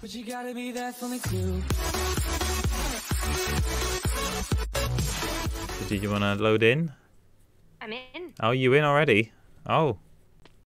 But you gotta be there for me too. Did you want to load in? I'm in. Oh, you in already? Oh,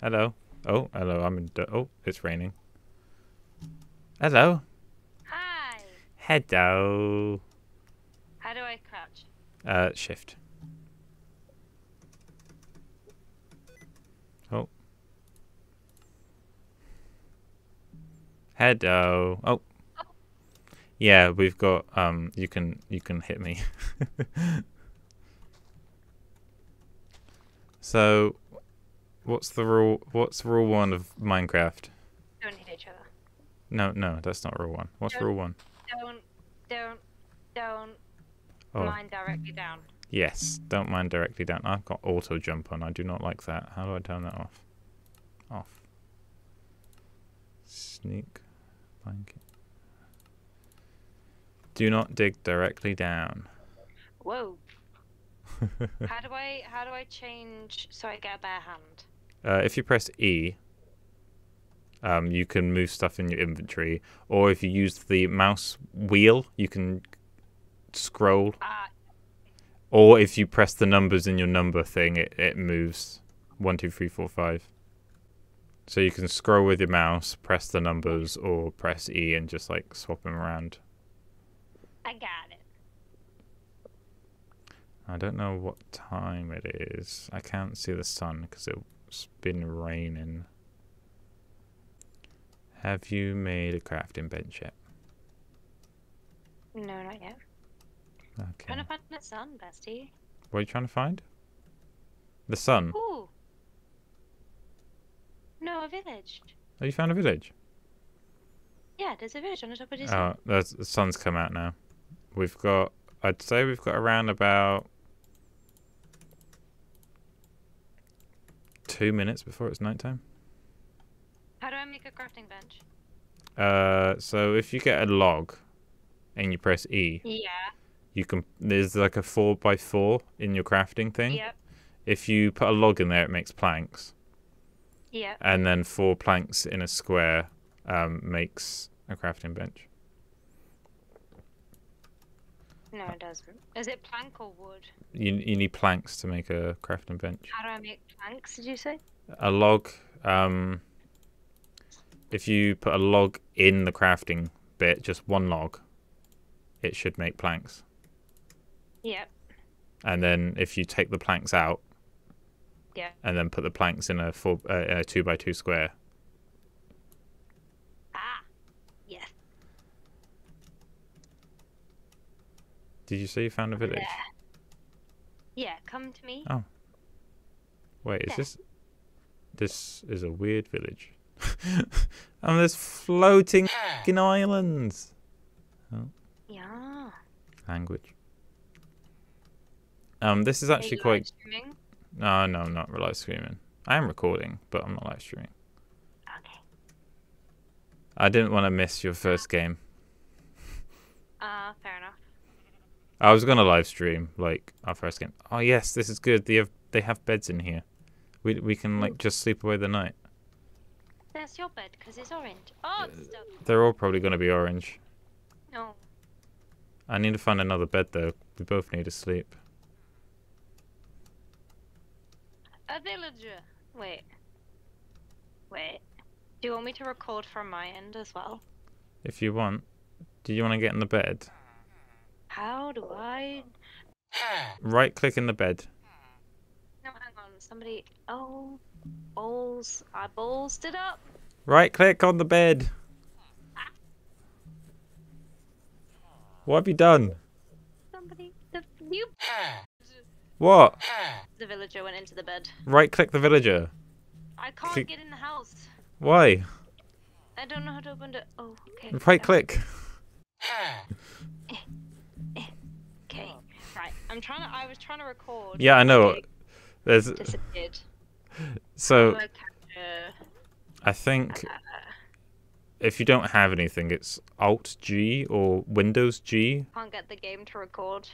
hello. Oh, hello. I'm in. Oh, it's raining. Hello. Hi. Hello. How do I crouch? Uh, shift. Oh. Hello. Oh. Yeah, we've got um you can you can hit me. so what's the rule what's rule 1 of Minecraft? Don't hit each other. No, no, that's not rule 1. What's Don't- rule 1? Don't, don't, don't Oh. mine directly down. Yes, don't mind directly down. I've got auto jump on. I do not like that. How do I turn that off? Off. Sneak. Do not dig directly down. Whoa. how do I how do I change so I get a bare hand? Uh, if you press E, um, you can move stuff in your inventory, or if you use the mouse wheel, you can scroll. Ah, Or if you press the numbers in your number thing, it, it moves one, two, three, four, five. So you can scroll with your mouse, press the numbers, or press E and just like swap them around. I got it. I don't know what time it is. I can't see the sun because it's been raining. Have you made a crafting bench yet? No, not yet. Okay. Trying to find the sun, bestie. What are you trying to find? The sun. Ooh. No, a village. Oh, you found a village. Yeah, there's a village on the top of this. Oh, the sun's come out now. We've got, I'd say we've got around about two minutes before it's nighttime. How do I make a crafting bench? Uh, so if you get a log and you press E, Yeah. you can. There's like a four by four in your crafting thing. Yep. If you put a log in there, it makes planks, Yep. and then four planks in a square um, makes a crafting bench. No, it doesn't. Is it plank or wood? You you need planks to make a crafting bench. How do I make planks? Did you say? a log um if you put a log in the crafting bit just one log it should make planks Yep. and then if you take the planks out Yeah. and then put the planks in a four uh, a two by two square Ah. Yes. did you say you found a village Yeah. Yeah. Come to me. Oh. wait is Yeah. this this is a weird village and there's floating f***ing islands Yeah. language um this is actually quite live streaming? No, no, I'm not live streaming. I am recording, but I'm not live streaming. Okay. I didn't want to miss your first game. Uh, fair enough. I was gonna live stream like our first game. Oh yes, this is good. They have they have beds in here. We we can like just sleep away the night. There's your bed because it's orange. Oh, it's. They're all probably gonna be orange. No. I need to find another bed though. We both need to sleep. A villager. Wait. Wait. Do you want me to record from my end as well? If you want. Do you want to get in the bed? How do I? Right click in the bed. No, hang on. Somebody. Oh, balls. I ballsed it up. Right click on the bed. What have you done? Somebody. The you. What? The villager went into the bed. Right click the villager. I can't Click- get in the house. Why? I don't know how to open it. Oh, okay. Right click. Okay. Right. I'm trying to. I was trying to record. Yeah, I know. There's disappeared. so I I think uh, if you don't have anything, it's Alt G or Windows G. Can't get the game to record.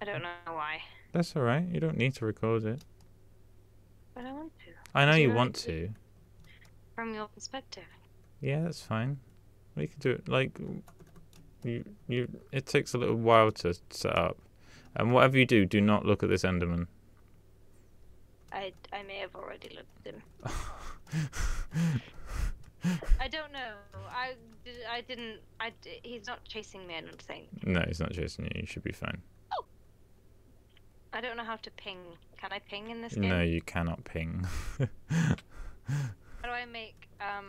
I don't know why, That's all right. You don't need to record it. but I want to. I know you you want to. From your perspective. Yeah, that's fine. We can do it. Like, you, you. It takes a little while to set up, and whatever you do, do not look at this Enderman. I I may have already looked at him. I don't know. I, I didn't. I he's not chasing me. I don't think. no, he's not chasing you. You should be fine. I don't know how to ping. Can I ping in this game? No, you cannot ping. How do I make um?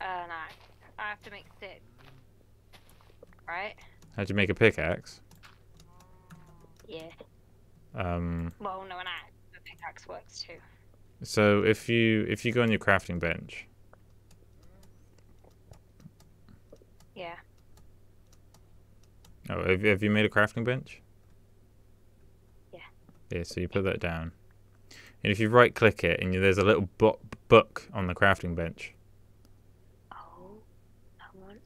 Uh, no. I have to make six. Right? How'd you make a pickaxe? Yeah. Um. Well, no, an axe. A pickaxe works too. So if you if you go on your crafting bench, Yeah. Oh, have, have you made a crafting bench? Yeah. Yeah. So you put that down, and if you right click it, and you, there's a little bu- book on the crafting bench. Oh. I want.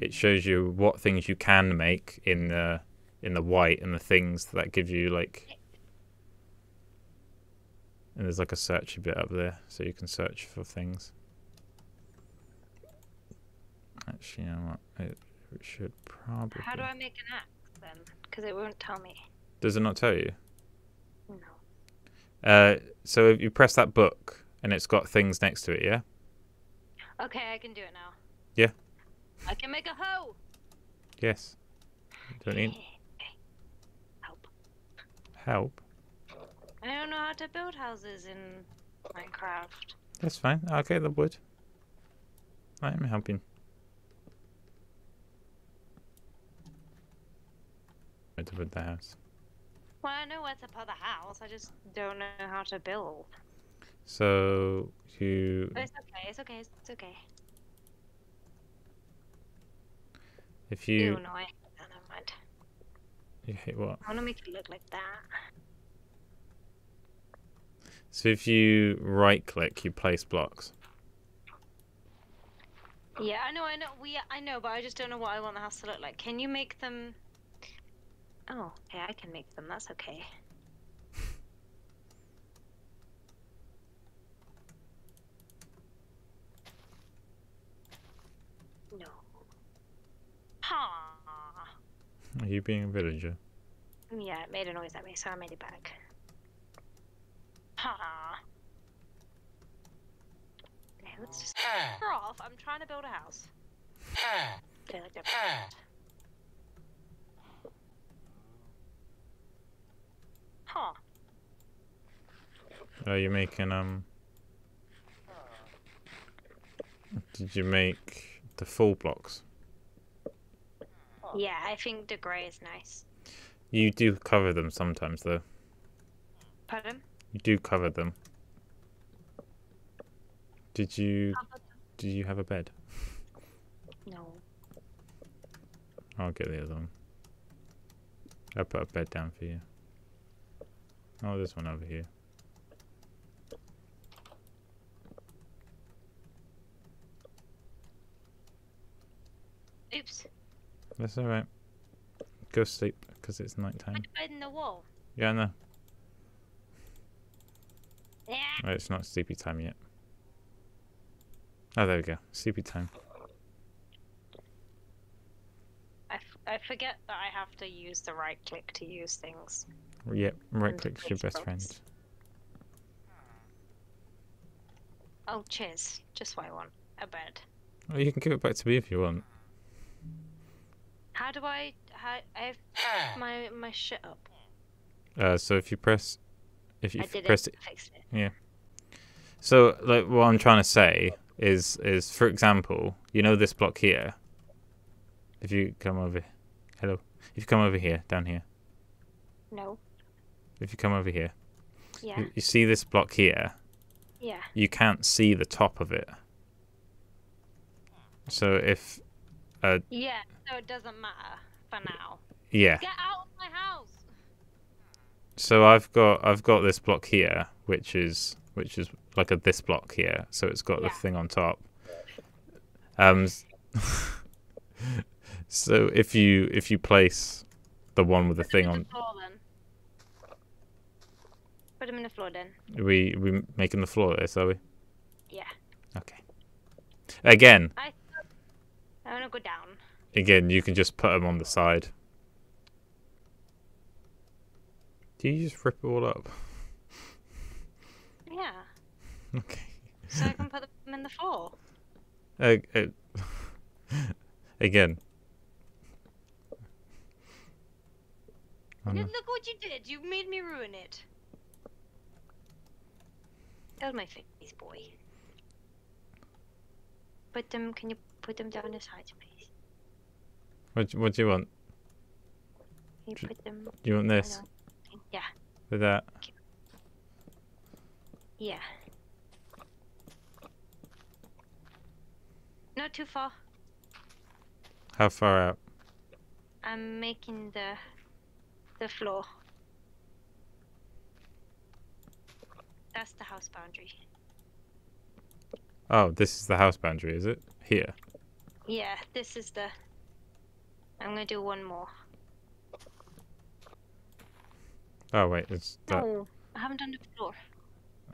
It shows you what things you can make in the in the white, and the things that give you like. And there's like a searchy bit up there, so you can search for things. Actually, you know what? It, it should probably. how do I make an axe then? Because it won't tell me. Does it not tell you? No. Uh, so if you press that book and it's got things next to it, yeah. Okay, I can do it now. Yeah. I can make a hoe. Yes. Don't need Help. help. I don't know how to build houses in Minecraft. That's fine. I'll get the wood. I am helping. Put the house? Well, I know where to put the house. I just don't know how to build. So you, But it's okay. It's okay. It's okay. if Ew, you, no, I hate that. Never mind. you hit what? I want to make it look like that. So if you right click, you place blocks. Yeah, I know, I know. We, I know, but I just don't know what I want the house to look like. Can you make them? Oh, okay, I can make them. That's okay. No. Ha. Are you being a villager? Mm, yeah, it made a noise at me, so I made it back. Ha. Okay, let's just her off. I'm trying to build a house. Okay, like that. Huh. Are you making um? Did you make the full blocks? Yeah, I think the grey is nice. You do cover them sometimes, though. Pardon? You do cover them. Did you? Did you have a bed? No. I'll get the other one. I'll put a bed down for you. Oh, there's one over here. Oops. That's alright. Go sleep, because it's night I time. put in the wall. Yeah, no. Yeah. Oh, it's not sleepy time yet. Oh, there we go. Sleepy time. I, f- I forget that I have to use the right click to use things. Yep, right And click's your best friend. Oh, cheers. Just what I want. A bed. Oh, you can give it back to me if you want. How do I? How I have my my shit up. Uh, so if you press, if you I f- did press it. Fixed it. So, like, what I'm trying to say is, is for example, you know this block here. If you come over, hello. If you come over here, down here. No. If you come over here, Yeah. you, you see this block here. Yeah. You can't see the top of it. So if, uh, Yeah. So it doesn't matter for now. yeah. Get out of my house. So I've got I've got this block here, which is which is like a this block here. So it's got Yeah. the thing on top. Um. so if you if you place the one with the thing on, in the floor then. Put them in the floor then. we we making the floor this, are we? Yeah. Okay. Again, I wanna go down. again, you can just put them on the side. Do you just rip it all up? Yeah. Okay. So I can put them in the floor. Uh, uh, again. Look what you did. You made me ruin it. That was my face, boy. Put them. Can you put them down the sides, please? What, do- what do you want? Can you put them? Do you want this? Yeah. With that? Yeah. Not too far. How far out? I'm making the the floor. That's the house boundary. Oh, this is the house boundary, is it? Here. Yeah, this is the. I'm gonna do one more. Oh wait, it's that. No, I haven't done the floor.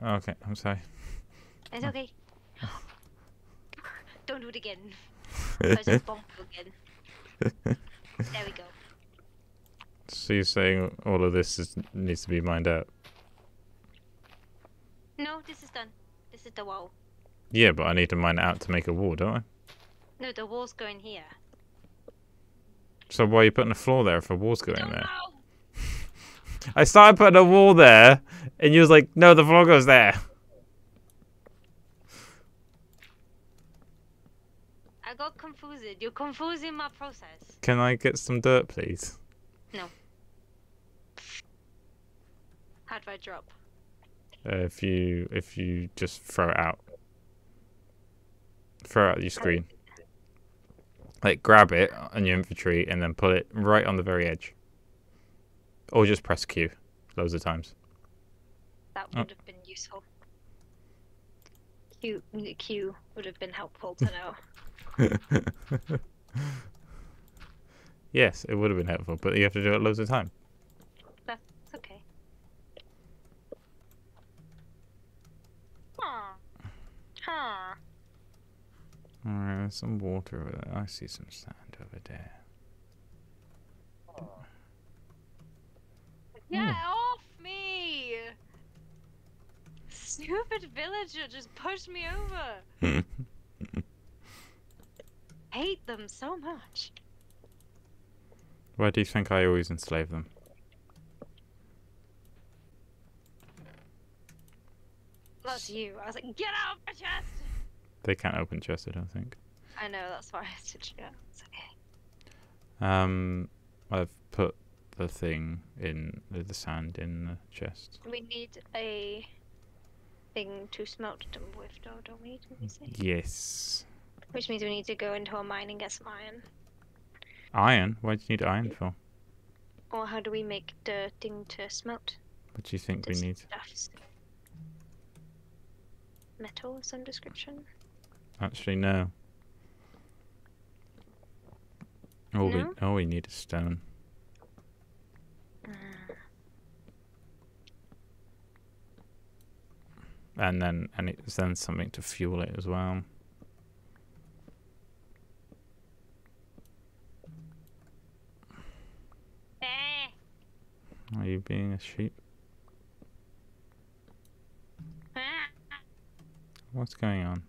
oh, okay, I'm sorry. It's okay. Don't do it again. I just bump again. There we go. so you're saying all of this is, needs to be mined out? No, this is done. This is the wall. Yeah, but I need to mine it out to make a wall, don't I? No, the wall's going here. So why are you putting a floor there if a wall's going Don't there? I started putting a wall there, and you was like, "No, the floor goes there." I got confused. You're confusing my process. Can I get some dirt, please? No. How do I drop? Uh, if you if you just throw it out, throw it out your screen. Like grab it on your inventory and then put it right on the very edge. Or just press Q, loads of times. That Oh. would have been useful. Q, Q would have been helpful to know. yes, it would have been helpful, but you have to do it loads of time. That's okay. Huh. Huh. Alright, there's some water over there. I see some sand over there. Get hmm. off me! Stupid villager just pushed me over. Hate them so much. Why do you think I always enslave them? You. I was like, get out of my chest! They can't open chests, I don't think. I know, that's why I stitched you out. It's okay. Um, I've put the thing in the, the sand in the chest. We need a thing to smelt them with, though, don't we? Did we say? Yes. Which means we need to go into a mine and get some iron. Iron? Why do you need iron for? Or how do we make the thing to smelt What do you think we need? stuffs? Metal of some description? Actually, no. All No? we all we need is stone. Mm. And then and it's then something to fuel it as well. Eh. Are you being a sheep? What's going on?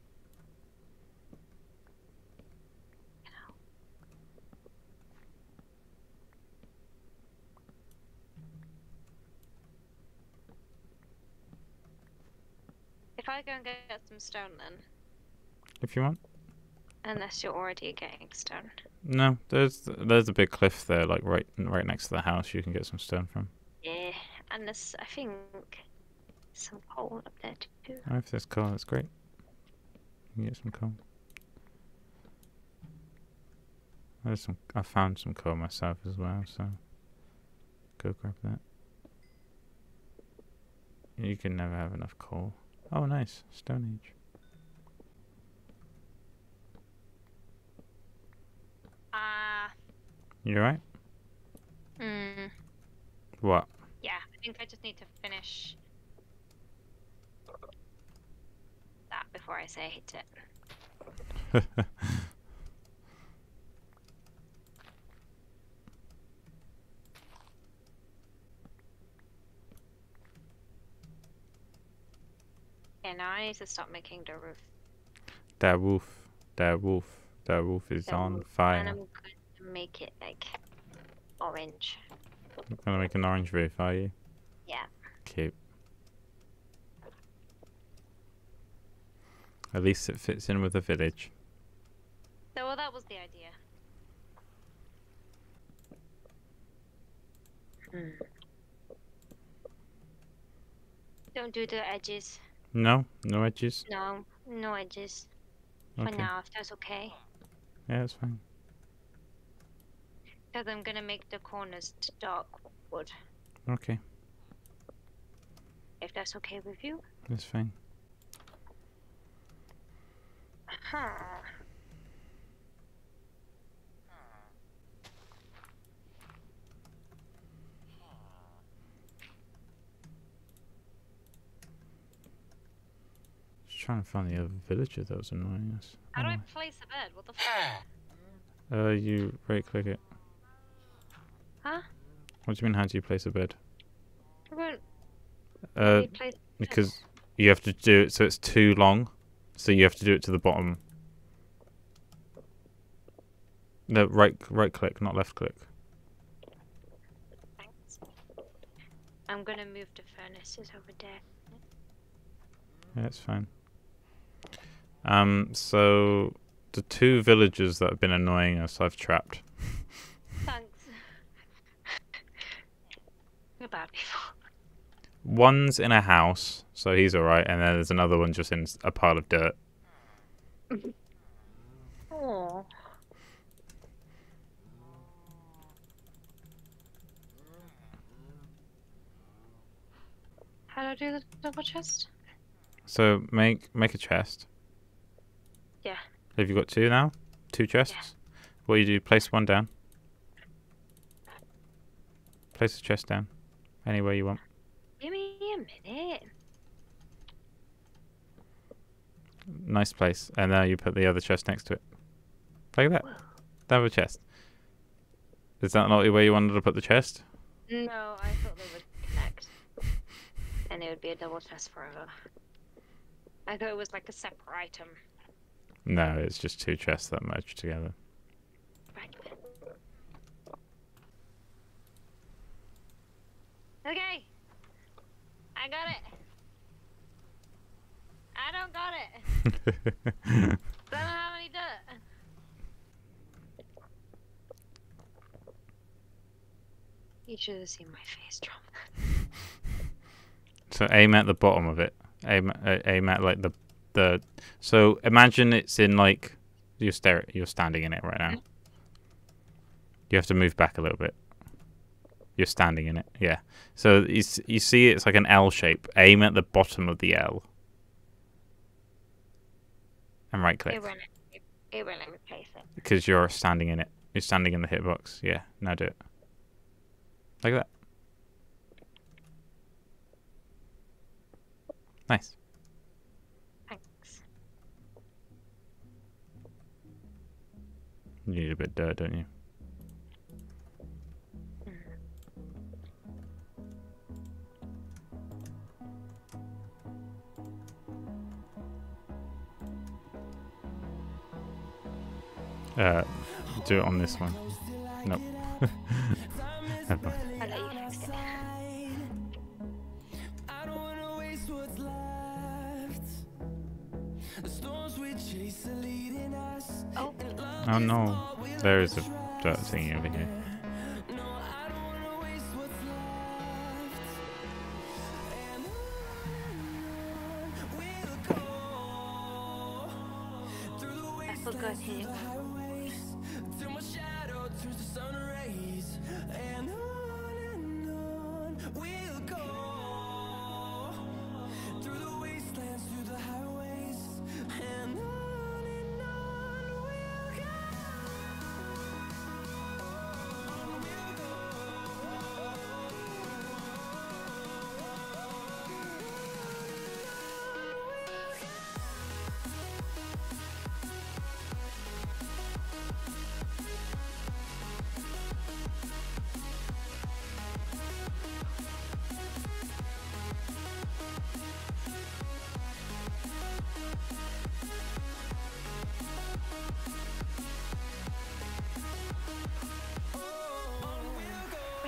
If I go and get some stone then, If you want. unless you're already getting stone. No, there's there's a big cliff there, like right right next to the house. You can get some stone from. Yeah, unless I think, some coal up there too. Oh, if there's coal, that's great. You can get some coal. There's some. I found some coal myself as well, so go grab that. You can never have enough coal. Oh, nice Stone Age. Ah, You alright? mm, What? yeah, I think I just need to finish I say I hate it. Yeah, now I need to stop making the roof. that roof, that roof, that roof is The on roof, fire. And I'm going to make it like orange. I'm Gonna make an orange roof, are you? Yeah. Cute. At least it fits in with the village. So well, that was the idea. Hmm. Don't do the edges. No, no edges. No, no edges for Okay. now, if that's okay. Yeah, that's fine. Because I'm gonna make the corners t- dark wood, Okay, if that's okay with you. that's fine. Huh. Just trying to find the other villager that was annoying us. How do I Oh, place a bed? What the fuck? Uh, you right click it. Huh? What do you mean? How do you place a bed? I won't Uh, because you have to do it so it's too long, so you have to do it to the bottom. No, right, right click, not left click. Thanks. I'm gonna move the furnaces over there. Yeah, it's fine. Um, so the two villagers that have been annoying us, I've trapped. Thanks. You're bad people. One's in a house, so he's alright, and then there's another one just in a pile of dirt. How do I do the double chest? So make make a chest. Yeah. Have you got two now? Two chests. What you do? Place one down. Place the chest down, anywhere you want. Give me a minute. Nice place, and now you put the other chest next to it. Like that. Have a chest. Is that not where you wanted to put the chest? No, I thought they would connect. And it would be a double chest forever. I thought it was like a separate item. No, it's just two chests that merge together. Right. Okay. I got it. I don't got it. I Don't how many dirt. You should have seen my face, Trump. so aim at the bottom of it. Aim, uh, aim at like the the. So imagine it's in like you're stare you're standing in it right now. You have to move back a little bit. You're standing in it, yeah. So you you see it's like an L shape. Aim at the bottom of the L. And right click It won't, it, won't let me place it. because you're standing in it. You're standing in the hitbox. Yeah, now do it. Like that. Nice. Thanks. You need a bit of dirt, don't you? Uh, do it on this one. Nope. Never mind. I'll let you fix it. I don't wanna waste what's left. The storms we chase are leading us. Oh, Oh no, there is a dirt thingy over here.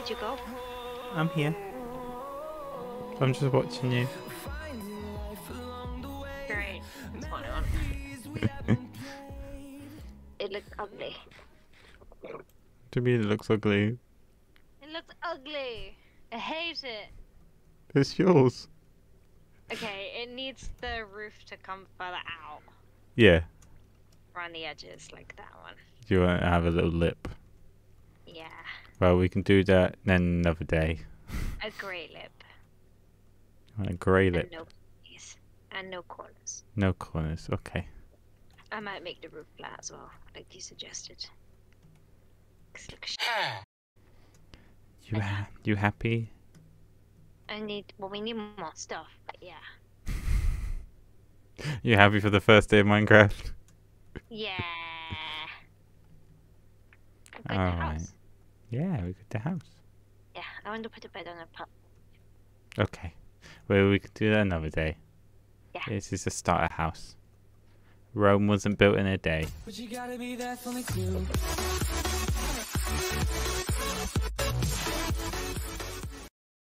Did you go? I'm here. I'm just watching you. Great. That's what I it looks ugly. To me, it looks ugly. It looks ugly. I hate it. It's yours. Okay, it needs the roof to come further out Yeah. around the edges, like that one. Do you want to have a little lip? Yeah, Well, we can do that then another day. a grey lip. A grey lip? And no. And no corners. No corners. Okay. I might make the roof flat as well, like you suggested. 'Cause look, sh- You ha- you happy? I need. Well, we need more stuff, but yeah. You happy for the first day of Minecraft? Yeah. Like Alright. House. Yeah, we got the house. Yeah, I want to put a bed on a pub. Okay. Well, we could do that another day. Yeah. This is a starter house. Rome wasn't built in a day.